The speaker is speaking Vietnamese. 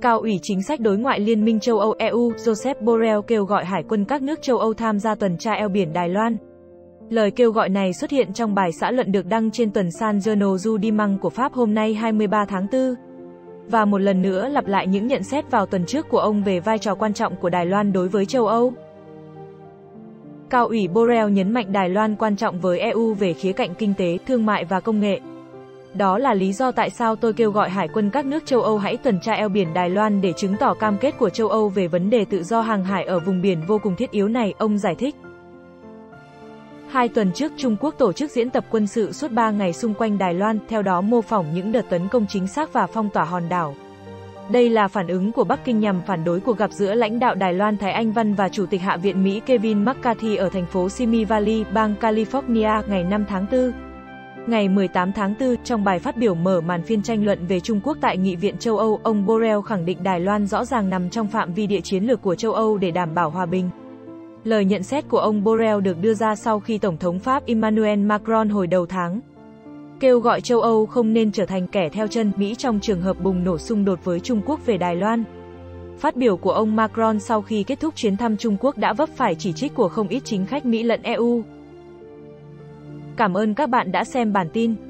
Cao ủy chính sách đối ngoại Liên minh châu Âu EU Joseph Borrell kêu gọi hải quân các nước châu Âu tham gia tuần tra eo biển Đài Loan. Lời kêu gọi này xuất hiện trong bài xã luận được đăng trên tuần San Journal du Dimang của Pháp hôm nay 23 tháng 4. Và một lần nữa lặp lại những nhận xét vào tuần trước của ông về vai trò quan trọng của Đài Loan đối với châu Âu. Cao ủy Borrell nhấn mạnh Đài Loan quan trọng với EU về khía cạnh kinh tế, thương mại và công nghệ. Đó là lý do tại sao tôi kêu gọi hải quân các nước châu Âu hãy tuần tra eo biển Đài Loan để chứng tỏ cam kết của châu Âu về vấn đề tự do hàng hải ở vùng biển vô cùng thiết yếu này, ông giải thích. Hai tuần trước Trung Quốc tổ chức diễn tập quân sự suốt 3 ngày xung quanh Đài Loan, theo đó mô phỏng những đợt tấn công chính xác và phong tỏa hòn đảo. Đây là phản ứng của Bắc Kinh nhằm phản đối cuộc gặp giữa lãnh đạo Đài Loan Thái Anh Văn và Chủ tịch Hạ viện Mỹ Kevin McCarthy ở thành phố Simi Valley, bang California ngày 5 tháng 4. Ngày 18 tháng 4, trong bài phát biểu mở màn phiên tranh luận về Trung Quốc tại Nghị viện châu Âu, ông Borrell khẳng định Đài Loan rõ ràng nằm trong phạm vi địa chiến lược của châu Âu để đảm bảo hòa bình. Lời nhận xét của ông Borrell được đưa ra sau khi Tổng thống Pháp Emmanuel Macron hồi đầu tháng kêu gọi châu Âu không nên trở thành kẻ theo chân Mỹ trong trường hợp bùng nổ xung đột với Trung Quốc về Đài Loan. Phát biểu của ông Macron sau khi kết thúc chuyến thăm Trung Quốc đã vấp phải chỉ trích của không ít chính khách Mỹ lẫn EU. Cảm ơn các bạn đã xem bản tin.